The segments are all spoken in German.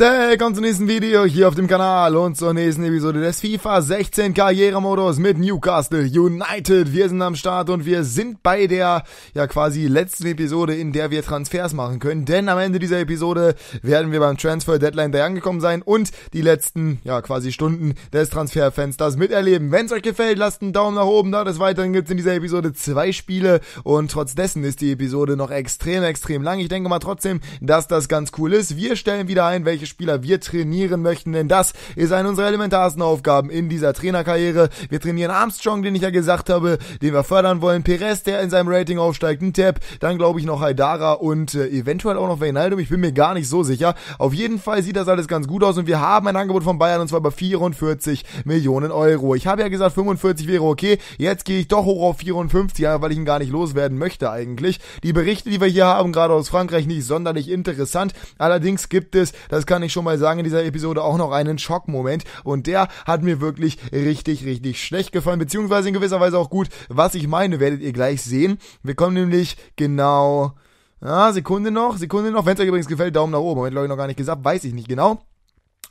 Willkommen zum nächsten Video hier auf dem Kanal und zur nächsten Episode des FIFA 16 Karrieremodus mit Newcastle United. Wir sind am Start und wir sind bei der ja quasi letzten Episode, in der wir Transfers machen können. Denn am Ende dieser Episode werden wir beim Transfer Deadline Day angekommen sein und die letzten ja quasi Stunden des Transferfensters miterleben. Wenn es euch gefällt, lasst einen Daumen nach oben da. Des Weiteren gibt es in dieser Episode zwei Spiele und trotz dessen ist die Episode noch extrem, extrem lang. Ich denke mal trotzdem, dass das ganz cool ist. Wir stellen wieder ein, welche Spieler wir trainieren möchten, denn das ist eine unserer elementarsten Aufgaben in dieser Trainerkarriere. Wir trainieren Armstrong, den ich ja gesagt habe, den wir fördern wollen, Perez, der in seinem Rating aufsteigt, ein Tab, dann glaube ich noch Haidara und äh, eventuell auch noch Wijnaldum, ich bin mir gar nicht so sicher. Auf jeden Fall sieht das alles ganz gut aus und wir haben ein Angebot von Bayern und zwar bei 44 Millionen Euro. Ich habe ja gesagt, 45 wäre okay, jetzt gehe ich doch hoch auf 54, weil ich ihn gar nicht loswerden möchte eigentlich. Die Berichte, die wir hier haben, gerade aus Frankreich, nicht sonderlich interessant. Allerdings gibt es das kann ich schon mal sagen, in dieser Episode auch noch einen Schockmoment. Und der hat mir wirklich richtig, richtig schlecht gefallen, beziehungsweise in gewisser Weise auch gut. Was ich meine, werdet ihr gleich sehen. Wir kommen nämlich genau. Ja, Sekunde noch, Sekunde noch. Wenn es euch übrigens gefällt, Daumen nach oben. Moment, ich, noch gar nicht gesagt, weiß ich nicht genau.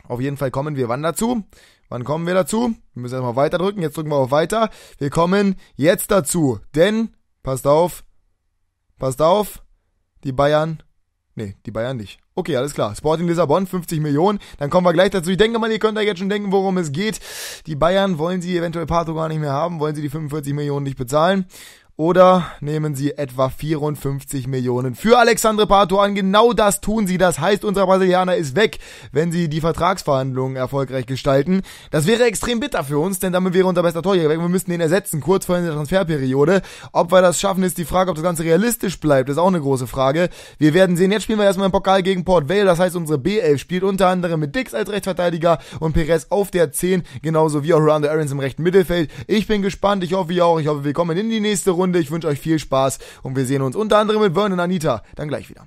Auf jeden Fall kommen wir wann dazu? Wann kommen wir dazu? Wir müssen erstmal weiter drücken. Jetzt drücken wir auf weiter. Wir kommen jetzt dazu. Denn, passt auf, passt auf, die Bayern Nee, die Bayern nicht. Okay, alles klar. Sporting Lissabon, 50 Millionen. Dann kommen wir gleich dazu. Ich denke mal, ihr könnt euch jetzt schon denken, worum es geht. Die Bayern wollen sie eventuell Pato gar nicht mehr haben, wollen sie die 45 Millionen nicht bezahlen. Oder nehmen Sie etwa 54 Millionen für Alexandre Pato an. Genau das tun Sie. Das heißt, unser Brasilianer ist weg, wenn Sie die Vertragsverhandlungen erfolgreich gestalten. Das wäre extrem bitter für uns, denn damit wäre unser bester Torjäger weg. Wir müssten den ersetzen, kurz vor der Transferperiode. Ob wir das schaffen, ist die Frage. Ob das Ganze realistisch bleibt, ist auch eine große Frage. Wir werden sehen. Jetzt spielen wir erstmal im Pokal gegen Port Vale. Das heißt, unsere B11 spielt unter anderem mit Dix als Rechtsverteidiger und Perez auf der 10, genauso wie auch Ronaldo Aarons im rechten Mittelfeld. Ich bin gespannt. Ich hoffe, ihr auch. Ich hoffe, wir kommen in die nächste Runde. Runde. Ich wünsche euch viel Spaß und wir sehen uns unter anderem mit Vernon und Anita dann gleich wieder.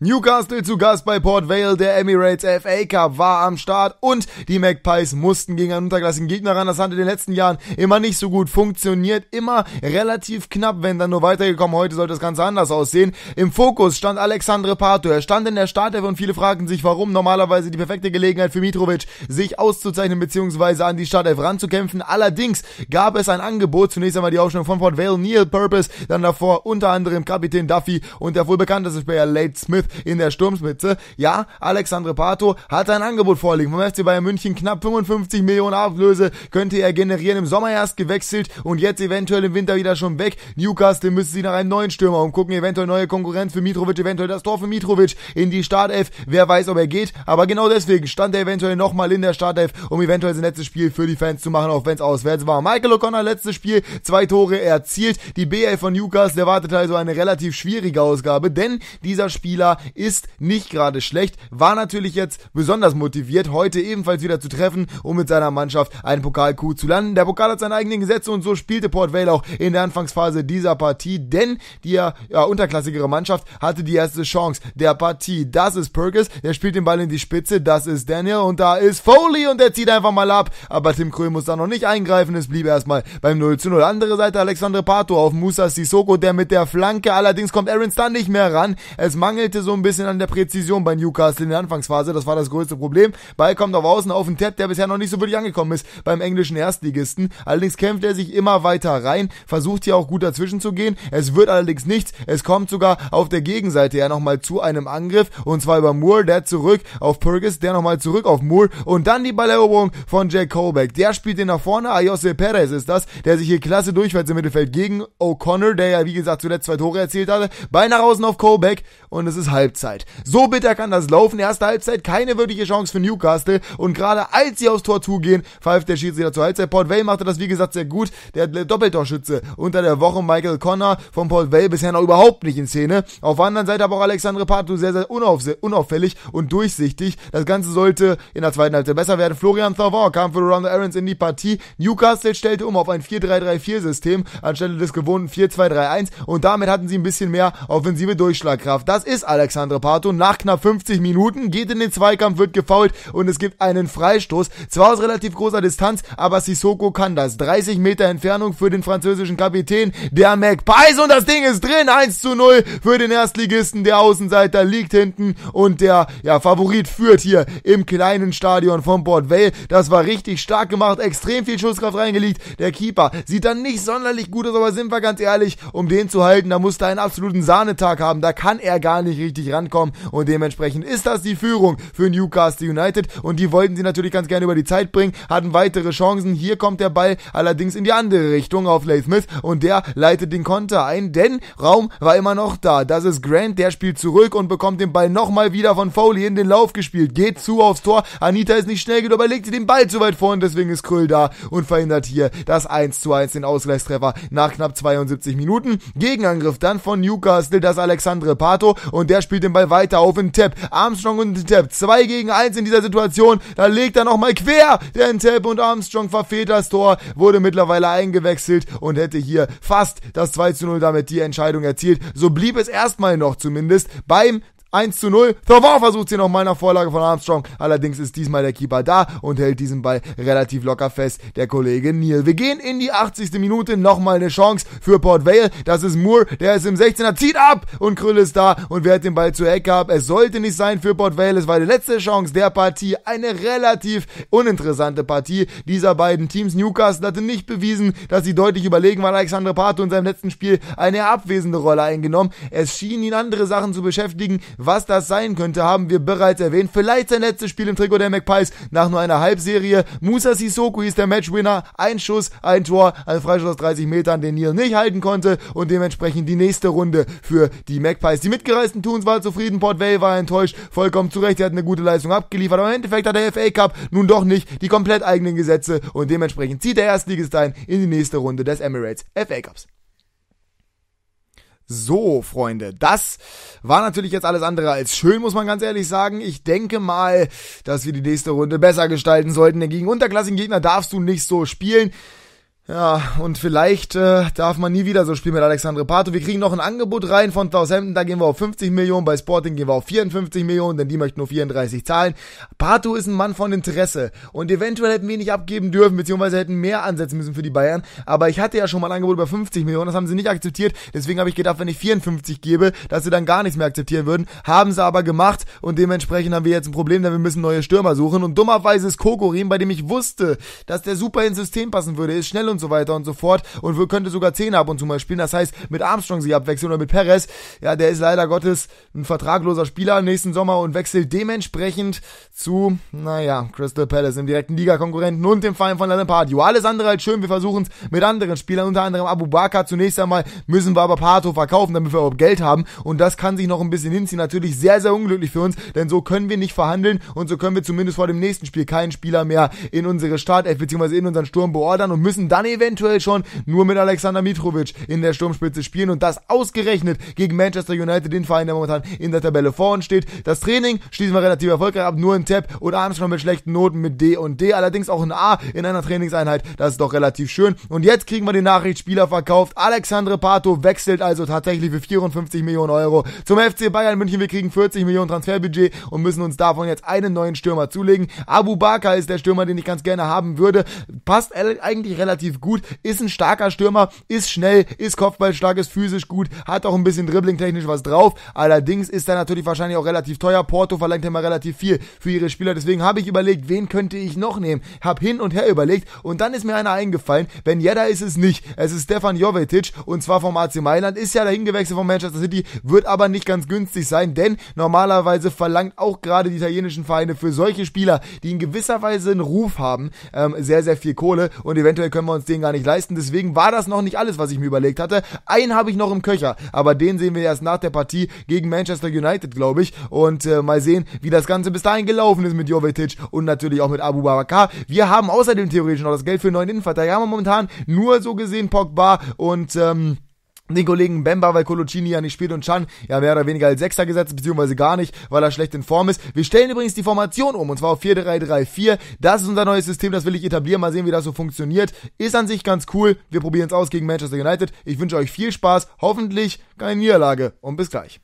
Newcastle zu Gast bei Port Vale, der Emirates FA Cup war am Start und die Magpies mussten gegen einen unterklassigen Gegner ran. Das hat in den letzten Jahren immer nicht so gut funktioniert, immer relativ knapp, wenn dann nur weitergekommen. Heute sollte das Ganze anders aussehen. Im Fokus stand Alexandre Pato. Er stand in der Startelf und viele fragten sich, warum normalerweise die perfekte Gelegenheit für Mitrovic, sich auszuzeichnen bzw. an die Startelf ranzukämpfen. Allerdings gab es ein Angebot, zunächst einmal die Aufstellung von Port Vale, Neil Purpose, dann davor unter anderem Kapitän Duffy und der wohl bekannteste Spieler Late Smith in der Sturmspitze. Ja, Alexandre Pato hat ein Angebot vorliegen vom FC Bayern München. Knapp 55 Millionen Ablöse könnte er generieren. Im Sommer erst gewechselt und jetzt eventuell im Winter wieder schon weg. Newcastle müsste sich nach einem neuen Stürmer umgucken. Eventuell neue Konkurrenz für Mitrovic, eventuell das Tor für Mitrovic in die Startelf. Wer weiß, ob er geht. Aber genau deswegen stand er eventuell nochmal in der Startelf, um eventuell sein letztes Spiel für die Fans zu machen, auch wenn es auswärts war. Michael O'Connor, letztes Spiel, zwei Tore erzielt. Die BL von Newcastle erwartet also eine relativ schwierige Ausgabe, denn dieser Spieler ist nicht gerade schlecht, war natürlich jetzt besonders motiviert, heute ebenfalls wieder zu treffen, um mit seiner Mannschaft einen Pokalkuh zu landen. Der Pokal hat seine eigenen Gesetze und so spielte Port Vale auch in der Anfangsphase dieser Partie, denn die ja, unterklassigere Mannschaft hatte die erste Chance der Partie. Das ist Perkins, der spielt den Ball in die Spitze, das ist Daniel und da ist Foley und der zieht einfach mal ab, aber Tim Kröll muss da noch nicht eingreifen, es blieb erstmal beim 0 zu 0. Andere Seite Alexandre Pato auf Musa Sissoko, der mit der Flanke, allerdings kommt Aaron Stan nicht mehr ran. Es mangelte so ein bisschen an der Präzision bei Newcastle in der Anfangsphase. Das war das größte Problem. Ball kommt auf Außen auf den Tap, der bisher noch nicht so wirklich angekommen ist beim englischen Erstligisten. Allerdings kämpft er sich immer weiter rein, versucht hier auch gut dazwischen zu gehen. Es wird allerdings nichts. Es kommt sogar auf der Gegenseite ja nochmal zu einem Angriff und zwar über Moore, der zurück auf Purgis, der nochmal zurück auf Moore und dann die Balleroberung von Jack Colbeck. Der spielt den nach vorne. Ayose Perez ist das, der sich hier klasse durchfällt im Mittelfeld gegen O'Connor, der ja wie gesagt zuletzt zwei Tore erzielt hatte. Ball nach außen auf Colbeck und es ist Halbzeit. So bitter kann das laufen. Erste Halbzeit keine wirkliche Chance für Newcastle. Und gerade als sie aufs Tor zugehen, pfeift der Schiedsrichter zur Halbzeit. Port Vale machte das wie gesagt sehr gut. Der Doppeltorschütze unter der Woche, Michael Connor von Port Vale, bisher noch überhaupt nicht in Szene. Auf der anderen Seite aber auch Alexandre Patou sehr, sehr unauffällig und durchsichtig. Das Ganze sollte in der zweiten Halbzeit besser werden. Florian Thauvin kam für Ronald Aarons in die Partie. Newcastle stellte um auf ein 4-3-3-4-System anstelle des gewohnten 4-2-3-1 und damit hatten sie ein bisschen mehr offensive Durchschlagkraft. Das ist Alexandre Pato. Nach knapp 50 Minuten geht in den Zweikampf, wird gefault und es gibt einen Freistoß. Zwar aus relativ großer Distanz, aber Sissoko kann das. 30 Meter Entfernung für den französischen Kapitän, der Magpies und das Ding ist drin. 1 zu 0 für den Erstligisten. Der Außenseiter liegt hinten und der ja, Favorit führt hier im kleinen Stadion von Port Vale. Das war richtig stark gemacht, extrem viel Schusskraft reingelegt. Der Keeper sieht dann nicht sonderlich gut aus, aber sind wir ganz ehrlich, um den zu halten, da musste er einen absoluten Sahnetag haben. Da kann er gar nicht richtig rankommen und dementsprechend ist das die Führung für Newcastle United und die wollten sie natürlich ganz gerne über die Zeit bringen, hatten weitere Chancen. Hier kommt der Ball allerdings in die andere Richtung auf Leigh Smith und der leitet den Konter ein, denn Raum war immer noch da. Das ist Grant, der spielt zurück und bekommt den Ball nochmal wieder von Foley in den Lauf gespielt, geht zu aufs Tor. Anita ist nicht schnell genug, aber legt den Ball zu weit vor und deswegen ist Krüll da und verhindert hier das 1 zu 1 den Ausgleichstreffer nach knapp 72 Minuten. Gegenangriff dann von Newcastle, das Alexandre Pato und der spielt den Ball weiter auf in. Armstrong und Tepp, 2 gegen 1 in dieser Situation, da legt er nochmal quer, der Tepp und Armstrong verfehlt das Tor, wurde mittlerweile eingewechselt und hätte hier fast das 2 zu 0 damit die Entscheidung erzielt. So blieb es erstmal noch zumindest beim 1 zu 0. Thauvin versucht hier nochmal nach Vorlage von Armstrong. Allerdings ist diesmal der Keeper da und hält diesen Ball relativ locker fest. Der Kollege Neil. Wir gehen in die 80. Minute. Nochmal eine Chance für Port Vale. Das ist Moore. Der ist im 16er. Zieht ab und Krüll ist da und wehrt den Ball zur Ecke ab. Es sollte nicht sein für Port Vale. Es war die letzte Chance der Partie. Eine relativ uninteressante Partie dieser beiden Teams. Newcastle hatte nicht bewiesen, dass sie deutlich überlegen waren. Alexandre Pato in seinem letzten Spiel eine abwesende Rolle eingenommen. Es schien ihn andere Sachen zu beschäftigen was das sein könnte, haben wir bereits erwähnt. Vielleicht sein letztes Spiel im Trikot der Magpies nach nur einer Halbserie. Musa Sissoko ist der Matchwinner. Ein Schuss, ein Tor, ein Freischuss aus 30 Metern, den Neil nicht halten konnte und dementsprechend die nächste Runde für die Magpies. Die mitgereisten Toons waren zufrieden, Port Vale war enttäuscht, vollkommen zurecht, er hat eine gute Leistung abgeliefert, aber im Endeffekt hat der FA Cup nun doch nicht die komplett eigenen Gesetze und dementsprechend zieht der Erstligestein in die nächste Runde des Emirates FA Cups. So, Freunde, das war natürlich jetzt alles andere als schön, muss man ganz ehrlich sagen. Ich denke mal, dass wir die nächste Runde besser gestalten sollten, denn gegen unterklassigen Gegner darfst du nicht so spielen. Ja, und vielleicht äh, darf man nie wieder so spielen mit Alexandre Pato. Wir kriegen noch ein Angebot rein von Southampton, da gehen wir auf 50 Millionen, bei Sporting gehen wir auf 54 Millionen, denn die möchten nur 34 zahlen. Pato ist ein Mann von Interesse und eventuell hätten wir ihn nicht abgeben dürfen, beziehungsweise hätten mehr ansetzen müssen für die Bayern. Aber ich hatte ja schon mal ein Angebot über 50 Millionen, das haben sie nicht akzeptiert. Deswegen habe ich gedacht, wenn ich 54 gebe, dass sie dann gar nichts mehr akzeptieren würden. Haben sie aber gemacht und dementsprechend haben wir jetzt ein Problem, denn wir müssen neue Stürmer suchen. Und dummerweise ist Kokorin, bei dem ich wusste, dass der super ins System passen würde, ist schnell und und so weiter und so fort und könnte sogar 10 ab und zu mal spielen. Das heißt, mit Armstrong sie abwechseln oder mit Perez, ja, der ist leider Gottes ein vertragloser Spieler nächsten Sommer und wechselt dementsprechend zu, naja, Crystal Palace, im direkten Liga-Konkurrenten und dem Verein von Lampadio. Alles andere als schön, wir versuchen es mit anderen Spielern, unter anderem Abu Bakr. Zunächst einmal müssen wir aber Pato verkaufen, damit wir überhaupt Geld haben und das kann sich noch ein bisschen hinziehen. Natürlich sehr, sehr unglücklich für uns, denn so können wir nicht verhandeln und so können wir zumindest vor dem nächsten Spiel keinen Spieler mehr in unsere Startelf bzw. in unseren Sturm beordern und müssen dann eventuell schon nur mit Alexander Mitrovic in der Sturmspitze spielen und das ausgerechnet gegen Manchester United, den Verein, der momentan in der Tabelle vor uns steht. Das Training schließen wir relativ erfolgreich ab, nur ein Tab und Armstrong mit schlechten Noten mit D und D, allerdings auch ein A in einer Trainingseinheit, das ist doch relativ schön. Und jetzt kriegen wir die Nachricht, Spieler verkauft. Alexandre Pato wechselt also tatsächlich für 54 Millionen Euro zum FC Bayern München. Wir kriegen 40 Millionen Transferbudget und müssen uns davon jetzt einen neuen Stürmer zulegen. Abu Bakr ist der Stürmer, den ich ganz gerne haben würde. Passt eigentlich relativ gut, ist ein starker Stürmer, ist schnell, ist kopfballstark, ist physisch gut, hat auch ein bisschen dribbling-technisch was drauf. Allerdings ist er natürlich wahrscheinlich auch relativ teuer. Porto verlangt immer relativ viel für ihre Spieler. Deswegen habe ich überlegt, wen könnte ich noch nehmen. Hab hin und her überlegt und dann ist mir einer eingefallen. Ben Yedda ist es nicht. Es ist Stefan Jovetic und zwar vom AC Mailand. Ist ja dahin gewechselt von Manchester City, wird aber nicht ganz günstig sein, denn normalerweise verlangt auch gerade die italienischen Vereine für solche Spieler, die in gewisser Weise einen Ruf haben, ähm, sehr, sehr viel Kohle und eventuell können wir uns den gar nicht leisten. Deswegen war das noch nicht alles, was ich mir überlegt hatte. Einen habe ich noch im Köcher, aber den sehen wir erst nach der Partie gegen Manchester United, glaube ich. Und äh, mal sehen, wie das Ganze bis dahin gelaufen ist mit Jovetic und natürlich auch mit Abu Bakar. Wir haben außerdem theoretisch noch das Geld für einen neuen Innenverteidiger. Haben momentan nur so gesehen Pogba und ähm, den Kollegen Bemba, weil Coloccini ja nicht spielt und Chan ja mehr oder weniger als Sechster gesetzt, beziehungsweise gar nicht, weil er schlecht in Form ist. Wir stellen übrigens die Formation um, und zwar auf 4-3-3-4. Das ist unser neues System, das will ich etablieren, mal sehen, wie das so funktioniert. Ist an sich ganz cool. Wir probieren es aus gegen Manchester United. Ich wünsche euch viel Spaß, hoffentlich keine Niederlage und bis gleich.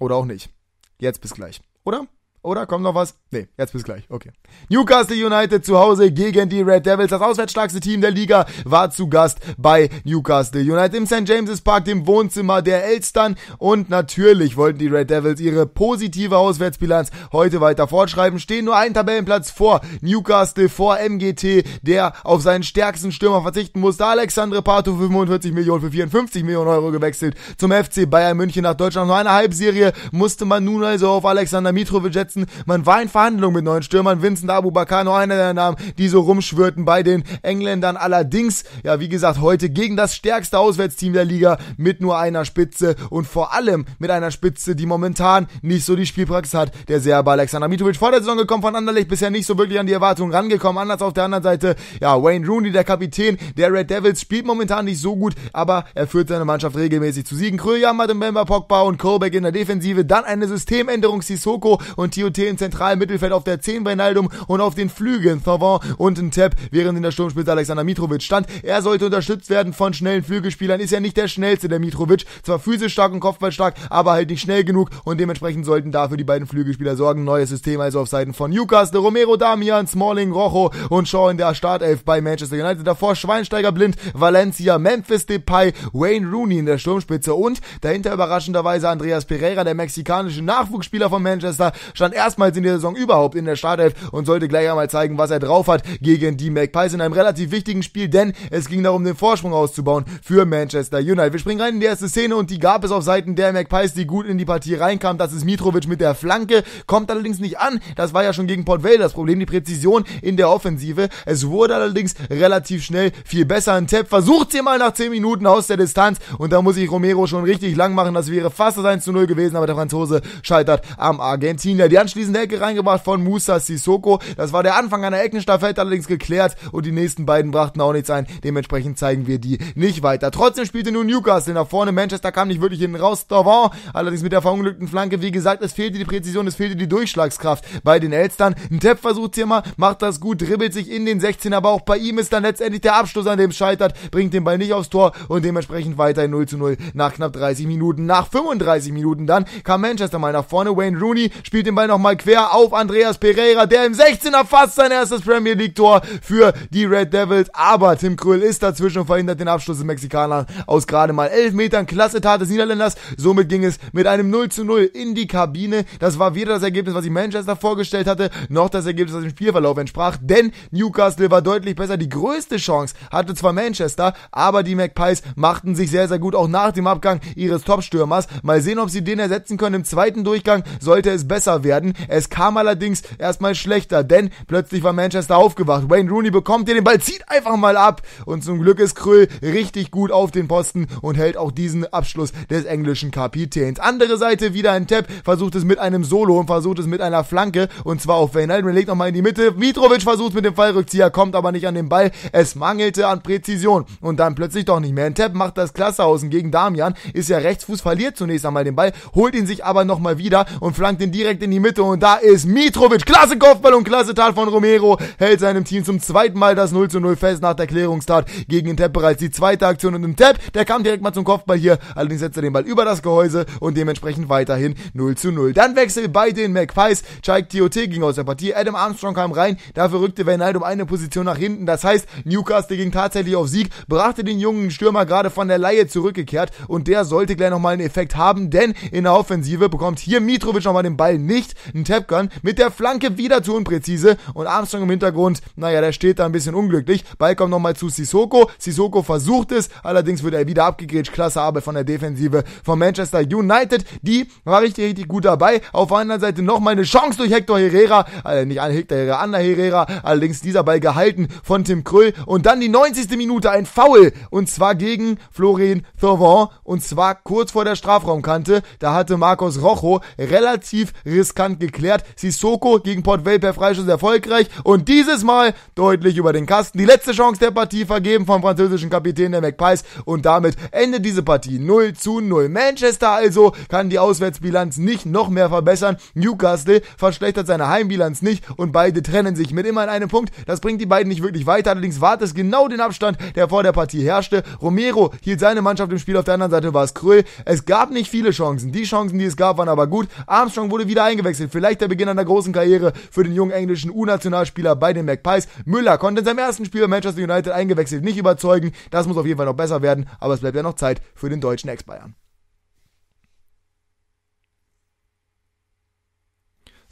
Oder auch nicht. Jetzt bis gleich. Oder? Oder kommt noch was? Nee, jetzt bis gleich. Okay. Newcastle United zu Hause gegen die Red Devils. Das auswärtsstärkste Team der Liga war zu Gast bei Newcastle United im St. James's Park, dem Wohnzimmer der Elstern. Und natürlich wollten die Red Devils ihre positive Auswärtsbilanz heute weiter fortschreiben. Stehen nur einen Tabellenplatz vor Newcastle, vor MGT, der auf seinen stärksten Stürmer verzichten musste. Alexandre Pato für 45 Millionen, für 54 Millionen Euro gewechselt zum FC Bayern München nach Deutschland. Nur eine Halbserie musste man nun also auf Alexander Mitrovic setzen setzen. Man war in Verhandlungen mit neuen Stürmern. Vincent Abu Bakar, nur einer der Namen, die so rumschwirrten bei den Engländern. Allerdings, ja, wie gesagt, heute gegen das stärkste Auswärtsteam der Liga mit nur einer Spitze und vor allem mit einer Spitze, die momentan nicht so die Spielpraxis hat. Der Serbe Alexander Mitrovic vor der Saison gekommen von Anderlecht, bisher nicht so wirklich an die Erwartungen rangekommen. Anders auf der anderen Seite, ja, Wayne Rooney, der Kapitän der Red Devils, spielt momentan nicht so gut, aber er führt seine Mannschaft regelmäßig zu Siegen. Kröger, Mbemba, Pogba und Colbeck in der Defensive, dann eine Systemänderung Sissoko und TOT im zentralen Mittelfeld auf der 10 bei Naldum und auf den Flügeln Thauvin und ein Tap, während in der Sturmspitze Alexander Mitrovic stand. Er sollte unterstützt werden von schnellen Flügelspielern, ist ja nicht der schnellste, der Mitrovic, zwar physisch stark und kopfballstark, aber halt nicht schnell genug und dementsprechend sollten dafür die beiden Flügelspieler sorgen. Neues System also auf Seiten von Newcastle, Romero, Damian, Smalling, Rojo und Shaw in der Startelf bei Manchester United. Davor Schweinsteiger blind, Valencia, Memphis Depay, Wayne Rooney in der Sturmspitze und dahinter überraschenderweise Andreas Pereira, der mexikanische Nachwuchsspieler von Manchester, stand erstmals in der Saison überhaupt in der Startelf und sollte gleich einmal zeigen, was er drauf hat gegen die Magpies in einem relativ wichtigen Spiel, denn es ging darum, den Vorsprung auszubauen für Manchester United. Wir springen rein in die erste Szene und die gab es auf Seiten der Magpies, die gut in die Partie reinkam. Das ist Mitrovic mit der Flanke, kommt allerdings nicht an. Das war ja schon gegen Port Vale das Problem, die Präzision in der Offensive. Es wurde allerdings relativ schnell viel besser. Ein Tap versucht sie mal nach 10 Minuten aus der Distanz und da muss ich Romero schon richtig lang machen. Das wäre fast das 1 zu 0 gewesen, aber der Franzose scheitert am Argentinier. Die anschließende Ecke reingebracht von Musa Sissoko. Das war der Anfang einer Eckenstaffette allerdings geklärt und die nächsten beiden brachten auch nichts ein. Dementsprechend zeigen wir die nicht weiter. Trotzdem spielte nun Newcastle nach vorne. Manchester kam nicht wirklich hinten raus. Davant allerdings mit der verunglückten Flanke. Wie gesagt, es fehlte die Präzision, es fehlte die Durchschlagskraft bei den Elstern. Ein Tepp versucht hier mal, macht das gut, dribbelt sich in den 16, aber auch bei ihm ist dann letztendlich der Abschluss, an dem scheitert, bringt den Ball nicht aufs Tor und dementsprechend weiter 0 zu 0 nach knapp 30 Minuten. Nach 35 Minuten dann kam Manchester mal nach vorne. Wayne Rooney spielt den Ball nochmal quer auf Andreas Pereira, der im 16er fast sein erstes Premier League Tor für die Red Devils. Aber Tim Kröll ist dazwischen und verhindert den Abschluss des Mexikaners aus gerade mal 11 Metern. Klasse Tat des Niederländers. Somit ging es mit einem 0 zu 0 in die Kabine. Das war weder das Ergebnis, was ich Manchester vorgestellt hatte, noch das Ergebnis, was dem Spielverlauf entsprach. Denn Newcastle war deutlich besser. Die größte Chance hatte zwar Manchester, aber die Magpies machten sich sehr, sehr gut auch nach dem Abgang ihres Topstürmers. Mal sehen, ob sie den ersetzen können. Im zweiten Durchgang sollte es besser werden. Es kam allerdings erstmal schlechter, denn plötzlich war Manchester aufgewacht. Wayne Rooney bekommt den Ball, zieht einfach mal ab und zum Glück ist Kröll richtig gut auf den Posten und hält auch diesen Abschluss des englischen Kapitäns. Andere Seite wieder ein Tap, versucht es mit einem Solo und versucht es mit einer Flanke und zwar auf Wayne Aldrin, legt nochmal in die Mitte. Mitrovic versucht mit dem Fallrückzieher, kommt aber nicht an den Ball. Es mangelte an Präzision und dann plötzlich doch nicht mehr. Ein Tap macht das klasse außen gegen Damian, ist ja Rechtsfuß, verliert zunächst einmal den Ball, holt ihn sich aber nochmal wieder und flankt ihn direkt in die Mitte und da ist Mitrovic, klasse Kopfball und klasse Tat von Romero, hält seinem Team zum zweiten Mal das 0 zu 0 fest nach der Klärungstat gegen den Tap bereits die zweite Aktion. Und im Tap, der kam direkt mal zum Kopfball hier, allerdings setzt er den Ball über das Gehäuse und dementsprechend weiterhin 0 zu 0. Dann Wechsel bei den Magpies, Chaik TOT ging aus der Partie, Adam Armstrong kam rein, dafür rückte Wijnaldum eine Position nach hinten, das heißt, Newcastle ging tatsächlich auf Sieg, brachte den jungen Stürmer gerade von der Laie zurückgekehrt. Und der sollte gleich nochmal einen Effekt haben, denn in der Offensive bekommt hier Mitrovic nochmal den Ball nicht, ein Tapgun mit der Flanke wieder zu unpräzise und Armstrong im Hintergrund, naja, der steht da ein bisschen unglücklich, Ball kommt nochmal zu Sissoko, Sissoko versucht es, allerdings wird er wieder abgegrätscht, klasse Arbeit von der Defensive von Manchester United, die war richtig, richtig gut dabei, auf der anderen Seite nochmal eine Chance durch Hector Herrera, äh, nicht an Hector Herrera, Anna Herrera, allerdings dieser Ball gehalten von Tim Krüll. Und dann die 90. Minute ein Foul. Und zwar gegen Florian Thauvin und zwar kurz vor der Strafraumkante, da hatte Marcos Rojo relativ riskant bekannt geklärt. Sissoko gegen Port Vale per Freischuss erfolgreich und dieses Mal deutlich über den Kasten. Die letzte Chance der Partie vergeben vom französischen Kapitän der McPies und damit endet diese Partie 0 zu 0. Manchester also kann die Auswärtsbilanz nicht noch mehr verbessern. Newcastle verschlechtert seine Heimbilanz nicht und beide trennen sich mit immerhin einem Punkt. Das bringt die beiden nicht wirklich weiter. Allerdings war es genau den Abstand, der vor der Partie herrschte. Romero hielt seine Mannschaft im Spiel. Auf der anderen Seite war es Kröll. Es gab nicht viele Chancen. Die Chancen, die es gab, waren aber gut. Armstrong wurde wieder eingewechselt. Vielleicht der Beginn einer großen Karriere für den jungen englischen U-Nationalspieler bei den Magpies. Müller konnte in seinem ersten Spiel bei Manchester United eingewechselt nicht überzeugen. Das muss auf jeden Fall noch besser werden. Aber es bleibt ja noch Zeit für den deutschen Ex-Bayern.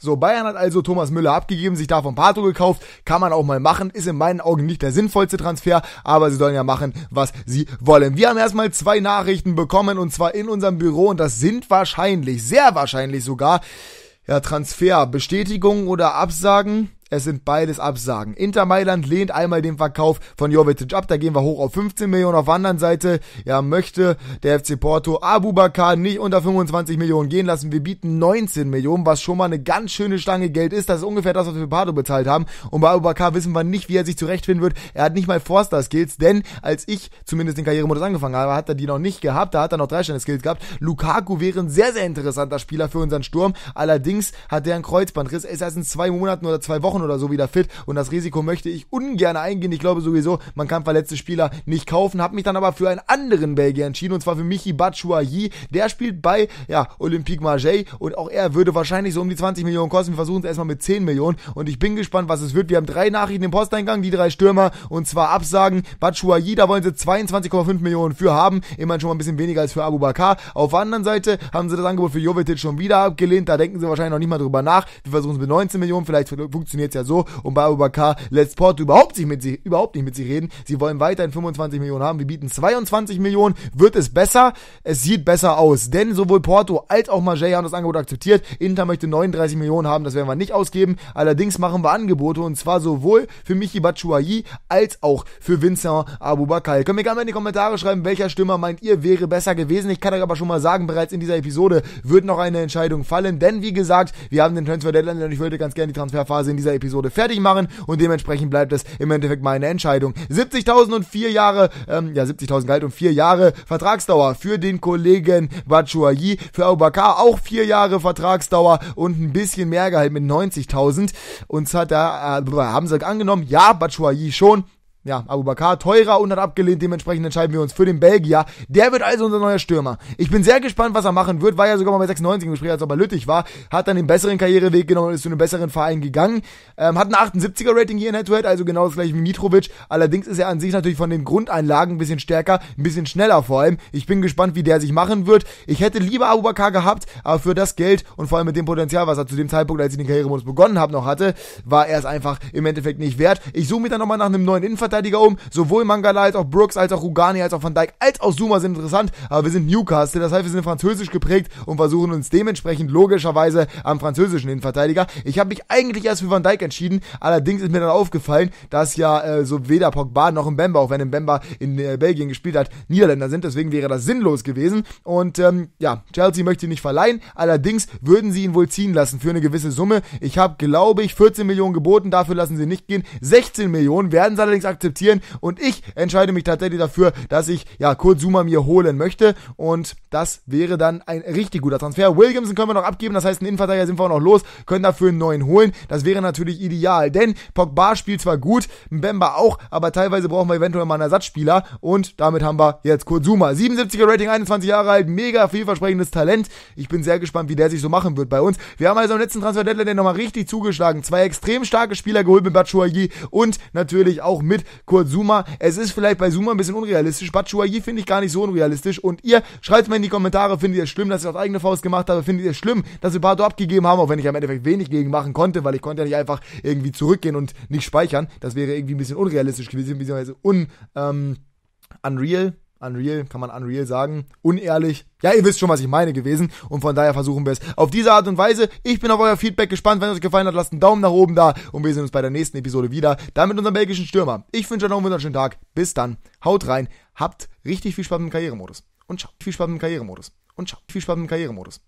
So, Bayern hat also Thomas Müller abgegeben, sich davon Pato gekauft, kann man auch mal machen, ist in meinen Augen nicht der sinnvollste Transfer, aber sie sollen ja machen, was sie wollen. Wir haben erstmal zwei Nachrichten bekommen und zwar in unserem Büro und das sind wahrscheinlich, sehr wahrscheinlich sogar, ja, Transferbestätigungen oder Absagen. Es sind beides Absagen. Inter Mailand lehnt einmal den Verkauf von Jovetic ab. Da gehen wir hoch auf 15 Millionen. Auf der anderen Seite, ja, möchte der FC Porto Abubakar nicht unter 25 Millionen gehen lassen. Wir bieten 19 Millionen, was schon mal eine ganz schöne Stange Geld ist. Das ist ungefähr das, was wir für Porto bezahlt haben. Und bei Abubakar wissen wir nicht, wie er sich zurechtfinden wird. Er hat nicht mal Forster-Skills, denn als ich zumindest den Karrieremodus angefangen habe, hat er die noch nicht gehabt. Da hat er noch drei Skills gehabt. Lukaku wäre ein sehr, sehr interessanter Spieler für unseren Sturm. Allerdings hat er einen Kreuzbandriss. Er ist erst in zwei Monaten oder zwei Wochen oder so wieder fit und das Risiko möchte ich ungern eingehen. Ich glaube sowieso, man kann verletzte Spieler nicht kaufen. Hab mich dann aber für einen anderen Belgier entschieden und zwar für Michi Batshuayi. Der spielt bei ja, Olympique Marseille und auch er würde wahrscheinlich so um die 20 Millionen kosten. Wir versuchen es erstmal mit 10 Millionen und ich bin gespannt, was es wird. Wir haben drei Nachrichten im Posteingang, die drei Stürmer und zwar Absagen. Batshuayi, da wollen sie 22,5 Millionen für haben. Immerhin schon mal ein bisschen weniger als für Abu Bakar. Auf der anderen Seite haben sie das Angebot für Jovetic schon wieder abgelehnt. Da denken sie wahrscheinlich noch nicht mal drüber nach. Wir versuchen es mit 19 Millionen. Vielleicht funktioniert es ja so. Und bei Abubakar lässt Porto überhaupt, sich mit sie, überhaupt nicht mit sich reden. Sie wollen weiterhin 25 Millionen haben. Wir bieten 22 Millionen. Wird es besser? Es sieht besser aus. Denn sowohl Porto als auch Marseille haben das Angebot akzeptiert. Inter möchte 39 Millionen haben. Das werden wir nicht ausgeben. Allerdings machen wir Angebote. Und zwar sowohl für Michi Batshuayi als auch für Vincent Abubakar. Ihr könnt mir gerne mal in die Kommentare schreiben, welcher Stürmer meint ihr wäre besser gewesen. Ich kann euch aber schon mal sagen, bereits in dieser Episode wird noch eine Entscheidung fallen. Denn wie gesagt, wir haben den Transfer Deadline und ich würde ganz gerne die Transferphase in dieser Episode fertig machen und dementsprechend bleibt es im Endeffekt meine Entscheidung. 70.000 und vier Jahre, ähm, ja 70.000 galt und vier Jahre Vertragsdauer für den Kollegen Batshuayi, für Abubakar auch vier Jahre Vertragsdauer und ein bisschen mehr Gehalt mit 90.000. Uns hat da, äh, haben sie angenommen, ja, Batshuayi schon, ja, Abu Bakar teurer und hat abgelehnt, dementsprechend entscheiden wir uns für den Belgier. Der wird also unser neuer Stürmer. Ich bin sehr gespannt, was er machen wird, war ja sogar mal bei 96 im Gespräch, als er bei Lüttich war, hat dann den besseren Karriereweg genommen und ist zu einem besseren Verein gegangen, ähm, hat ein 78er Rating hier in Head-to-Head, also genau das gleiche wie Mitrovic, allerdings ist er an sich natürlich von den Grundeinlagen ein bisschen stärker, ein bisschen schneller vor allem. Ich bin gespannt, wie der sich machen wird. Ich hätte lieber Abu Bakar gehabt, aber für das Geld und vor allem mit dem Potenzial, was er zu dem Zeitpunkt, als ich den Karrieremodus begonnen habe, noch hatte, war er es einfach im Endeffekt nicht wert. Ich suche mir dann nochmal nach einem neuen Innenverteidiger Innenverteidiger um. Sowohl Mangala als auch Brooks, als auch Rugani, als auch Van Dijk, als auch Zuma sind interessant. Aber wir sind Newcastle, das heißt, wir sind französisch geprägt und versuchen uns dementsprechend logischerweise am französischen Innenverteidiger. Ich habe mich eigentlich erst für Van Dijk entschieden. Allerdings ist mir dann aufgefallen, dass ja äh, so weder Pogba noch Mbemba, auch wenn Mbemba in äh, Belgien gespielt hat, Niederländer sind. Deswegen wäre das sinnlos gewesen. Und ähm, ja, Chelsea möchte ihn nicht verleihen. Allerdings würden sie ihn wohl ziehen lassen für eine gewisse Summe. Ich habe, glaube ich, 14 Millionen geboten. Dafür lassen sie nicht gehen. 16 Millionen werden sie allerdings akzeptieren und ich entscheide mich tatsächlich dafür, dass ich ja Kurt Zuma mir holen möchte und das wäre dann ein richtig guter Transfer. Williamson können wir noch abgeben, das heißt, einen Innenverteidiger sind wir auch noch los, können dafür einen neuen holen. Das wäre natürlich ideal, denn Pogba spielt zwar gut, Mbemba auch, aber teilweise brauchen wir eventuell mal einen Ersatzspieler und damit haben wir jetzt Kurt Zuma. 77er Rating, 21 Jahre alt, mega vielversprechendes Talent. Ich bin sehr gespannt, wie der sich so machen wird bei uns. Wir haben also im letzten Transfer Deadline nochmal richtig zugeschlagen. Zwei extrem starke Spieler geholt mit Batshuayi und natürlich auch mit Kurt Zuma. Es ist vielleicht bei Zuma ein bisschen unrealistisch. Batshuayi finde ich gar nicht so unrealistisch. Und ihr schreibt mir in die Kommentare, findet ihr es schlimm, dass ich auf eigene Faust gemacht habe? Findet ihr es schlimm, dass wir Bato abgegeben haben, auch wenn ich am Endeffekt wenig gegen machen konnte, weil ich konnte ja nicht einfach irgendwie zurückgehen und nicht speichern. Das wäre irgendwie ein bisschen unrealistisch gewesen, beziehungsweise un, ähm, unreal. Unreal, kann man Unreal sagen. Unehrlich. Ja, ihr wisst schon, was ich meine gewesen. Und von daher versuchen wir es auf diese Art und Weise. Ich bin auf euer Feedback gespannt. Wenn es euch gefallen hat, lasst einen Daumen nach oben da. Und wir sehen uns bei der nächsten Episode wieder. Dann mit unserem belgischen Stürmer. Ich wünsche euch noch einen wunderschönen Tag. Bis dann. Haut rein. Habt richtig viel Spaß im Karrieremodus. Und ciao. Viel Spaß im Karrieremodus. Und ciao. Viel Spaß im Karrieremodus.